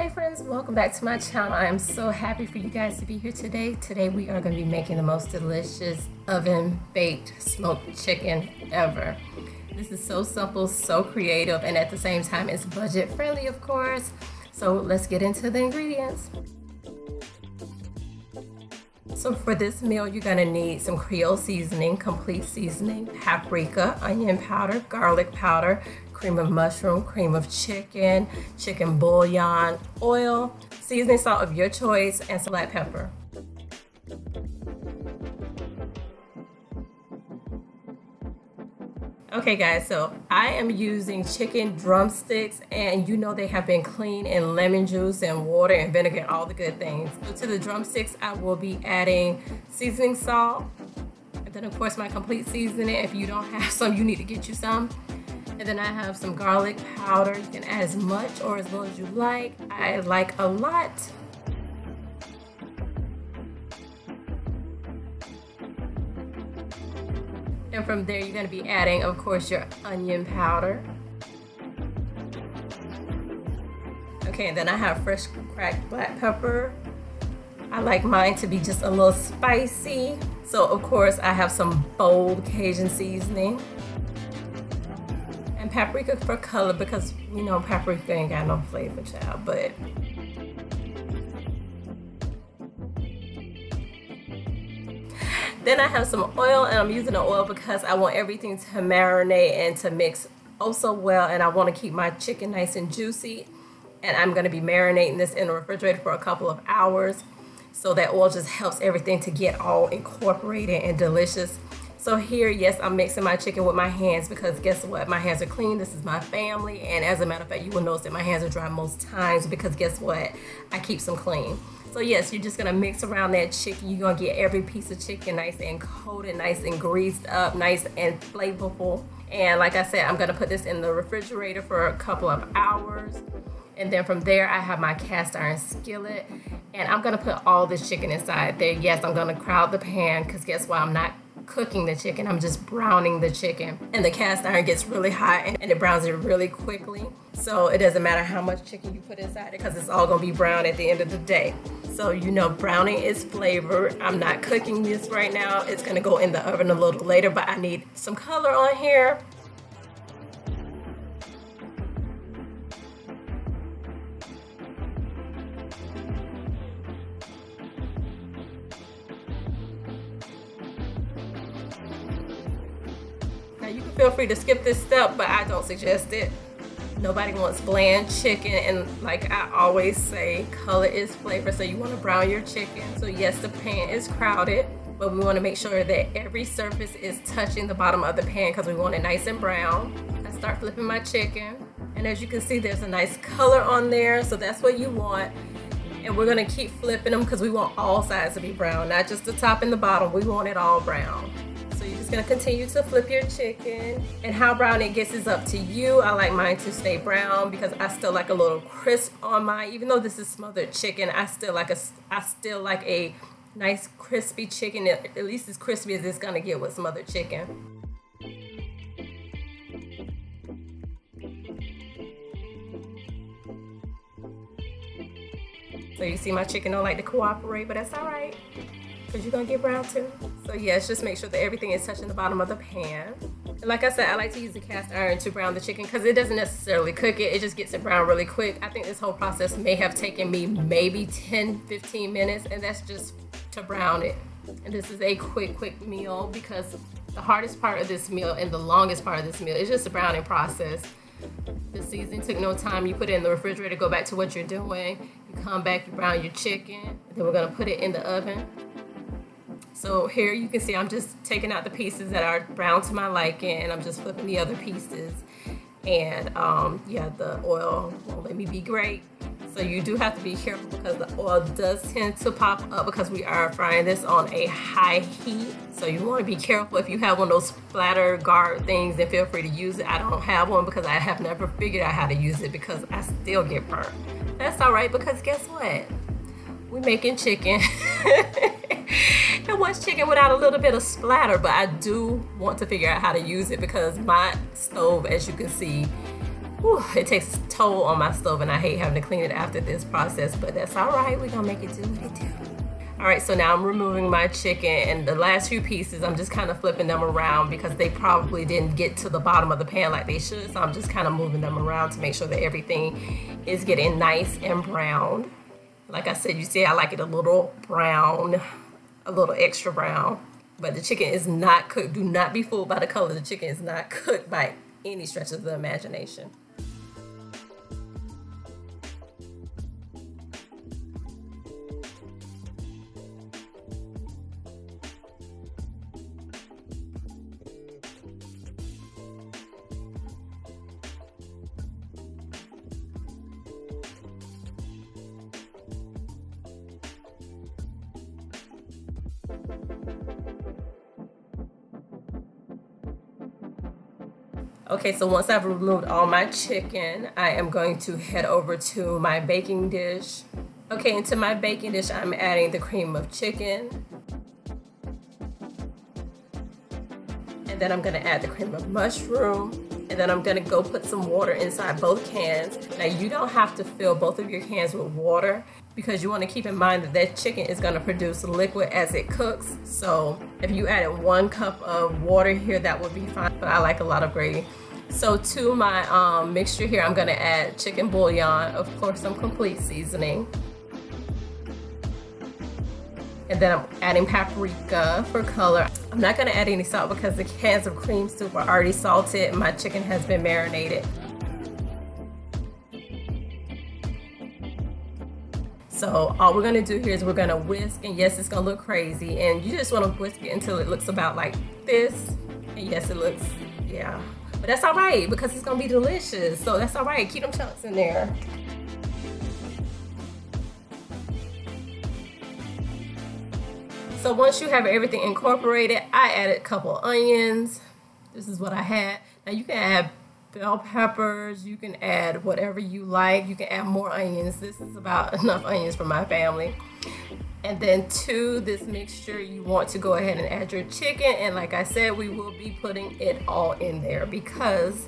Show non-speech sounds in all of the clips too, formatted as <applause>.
Hey friends, welcome back to my channel. I am so happy for you guys to be here today. Today we are going to be making the most delicious oven baked smoked chicken ever. This is so simple, so creative, and at the same time it's budget friendly of course. So let's get into the ingredients. So for this meal, you're gonna need some Creole seasoning, complete seasoning, paprika, onion powder, garlic powder, cream of mushroom, cream of chicken, chicken bouillon, oil, seasoning salt of your choice, and some black pepper. Okay guys, so I am using chicken drumsticks and you know they have been cleaned in lemon juice and water and vinegar all the good things. So to the drumsticks, I will be adding seasoning salt. And then of course my complete seasoning. If you don't have <laughs> some, you need to get you some. And then I have some garlic powder. You can add as much or as little as you like. I like a lot. And from there, you're gonna be adding, of course, your onion powder. Okay, and then I have fresh cracked black pepper. I like mine to be just a little spicy. So of course, I have some bold Cajun seasoning. Paprika for color because, you know, paprika ain't got no flavor, child, but Then I have some oil and I'm using the oil because I want everything to marinate and to mix oh so well and I want to keep my chicken nice and juicy and I'm going to be marinating this in the refrigerator for a couple of hours so that oil just helps everything to get all incorporated and delicious. So here, yes, I'm mixing my chicken with my hands because guess what? My hands are clean. This is my family. And as a matter of fact, you will notice that my hands are dry most times because guess what? I keep them clean. So yes, you're just gonna mix around that chicken. You're gonna get every piece of chicken nice and coated, nice and greased up, nice and flavorful. And like I said, I'm gonna put this in the refrigerator for a couple of hours. And then from there, I have my cast iron skillet. And I'm gonna put all this chicken inside there. Yes, I'm gonna crowd the pan because guess what? I'm not cooking the chicken. I'm just browning the chicken. And the cast iron gets really hot and it browns it really quickly. So it doesn't matter how much chicken you put inside it because it's all gonna be brown at the end of the day. So you know browning is flavor. I'm not cooking this right now. It's gonna go in the oven a little later, but I need some color on here. Feel free to skip this step, but I don't suggest it. Nobody wants bland chicken, and like I always say, color is flavor, so you want to brown your chicken. So yes, the pan is crowded, but we want to make sure that every surface is touching the bottom of the pan because we want it nice and brown. I start flipping my chicken, and as you can see, there's a nice color on there, so that's what you want. And we're gonna keep flipping them because we want all sides to be brown, not just the top and the bottom. We want it all brown. Gonna continue to flip your chicken and how brown it gets is up to you. I like mine to stay brown because I still like a little crisp on mine. Even though this is smothered chicken, I still like a, I still like a nice crispy chicken, at least as crispy as it's gonna get with smothered chicken. So you see my chicken don't like to cooperate, but that's all right because you're gonna get brown too. So yes, just make sure that everything is touching the bottom of the pan. And like I said, I like to use the cast iron to brown the chicken because it doesn't necessarily cook it, it just gets it brown really quick. I think this whole process may have taken me maybe 10, 15 minutes and that's just to brown it. And this is a quick, quick meal because the hardest part of this meal and the longest part of this meal is just the browning process. The seasoning took no time. You put it in the refrigerator, go back to what you're doing. You come back, you brown your chicken. Then we're gonna put it in the oven. So here you can see I'm just taking out the pieces that are brown to my liking and I'm just flipping the other pieces. And um, yeah, the oil won't let me be great. So you do have to be careful because the oil does tend to pop up because we are frying this on a high heat. So you want to be careful if you have one of those splatter guard things then feel free to use it. I don't have one because I have never figured out how to use it because I still get burnt. That's all right because guess what? We're making chicken. <laughs> and what's chicken without a little bit of splatter? But I do want to figure out how to use it because my stove, as you can see, whew, it takes a toll on my stove and I hate having to clean it after this process, but that's all right. We're gonna make it do what it do. All right, so now I'm removing my chicken and the last few pieces, I'm just kind of flipping them around because they probably didn't get to the bottom of the pan like they should. So I'm just kind of moving them around to make sure that everything is getting nice and browned. Like I said, you see, I like it a little brown, a little extra brown. But the chicken is not cooked. Do not be fooled by the color. The chicken is not cooked by any stretch of the imagination. Okay, so once I've removed all my chicken, I am going to head over to my baking dish. Okay, into my baking dish, I'm adding the cream of chicken. And then I'm gonna add the cream of mushroom. And then I'm gonna go put some water inside both cans. Now you don't have to fill both of your cans with water because you wanna keep in mind that that chicken is gonna produce liquid as it cooks. So if you added one cup of water here, that would be fine, but I like a lot of gravy. So to my um, mixture here, I'm gonna add chicken bouillon, of course some complete seasoning. And then I'm adding paprika for color. I'm not gonna add any salt because the cans of cream soup are already salted. My chicken has been marinated. So all we're gonna do here is we're gonna whisk, and yes, it's gonna look crazy, and you just wanna whisk it until it looks about like this. And yes, it looks, yeah, but that's all right because it's gonna be delicious. So that's all right. Keep them chunks in there. So once you have everything incorporated, I added a couple onions. This is what I had. Now you can add bell peppers. You can add whatever you like. You can add more onions. This is about <laughs> enough onions for my family. And then to this mixture, you want to go ahead and add your chicken. And like I said, we will be putting it all in there because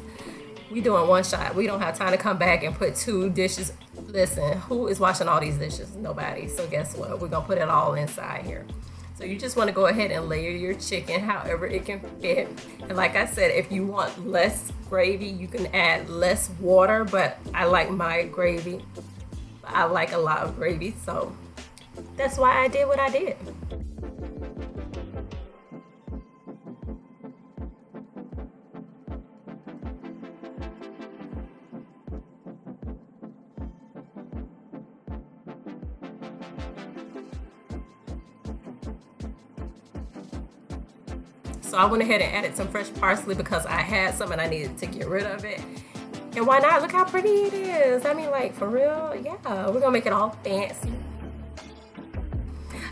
we doing one shot. We don't have time to come back and put two dishes. Listen, who is washing all these dishes? Nobody. So guess what? We're gonna put it all inside here. So you just want to go ahead and layer your chicken however it can fit. And like I said, if you want less gravy, you can add less water, but I like my gravy. I like a lot of gravy, so that's why I did what I did. So I went ahead and added some fresh parsley because I had some and I needed to get rid of it. And why not? Look how pretty it is. I mean, like, for real? Yeah, we're gonna make it all fancy.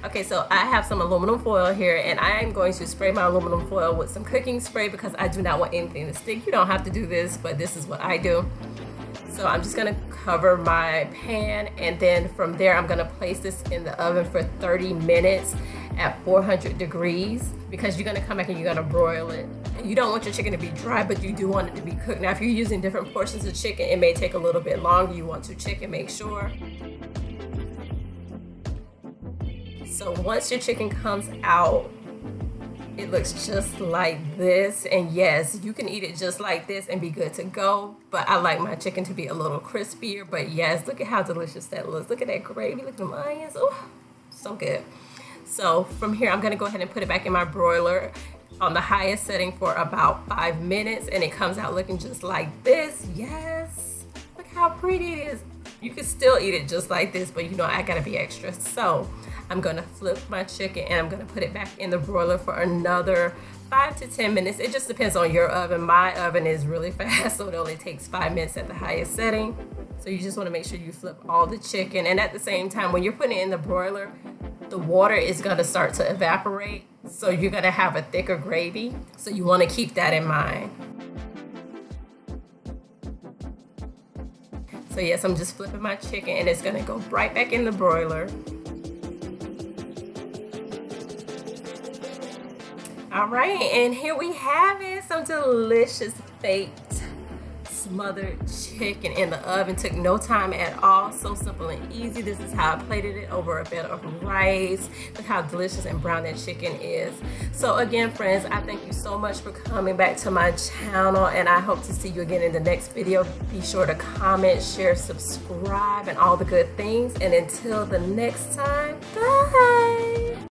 Okay, so I have some aluminum foil here and I am going to spray my aluminum foil with some cooking spray because I do not want anything to stick. You don't have to do this, but this is what I do. So I'm just gonna cover my pan and then from there I'm gonna place this in the oven for 30 minutes at 400 degrees because you're gonna come back and you're gonna broil it. You don't want your chicken to be dry, but you do want it to be cooked. Now, if you're using different portions of chicken, it may take a little bit longer. You want to check and make sure. So once your chicken comes out, it looks just like this. And yes, you can eat it just like this and be good to go. But I like my chicken to be a little crispier. But yes, look at how delicious that looks. Look at that gravy. Look at the onions. Oh, so good. So from here, I'm gonna go ahead and put it back in my broiler on the highest setting for about five minutes and it comes out looking just like this. Yes, look how pretty it is. You can still eat it just like this, but you know, I gotta be extra. So I'm gonna flip my chicken and I'm gonna put it back in the broiler for another five to 10 minutes. It just depends on your oven. My oven is really <laughs> fast, so it only takes five minutes at the highest setting. So you just wanna make sure you flip all the chicken. And at the same time, when you're putting it in the broiler, the water is gonna start to evaporate. So you're gonna have a thicker gravy. So you wanna keep that in mind. So yes, I'm just flipping my chicken and it's gonna go right back in the broiler. All right, and here we have it, some delicious baked smothered chicken chicken in the oven. Took no time at all. So simple and easy. This is how I plated it over a bed of rice. Look how delicious and brown that chicken is. So again, friends, I thank you so much for coming back to my channel and I hope to see you again in the next video. Be sure to comment, share, subscribe, and all the good things. And until the next time, bye.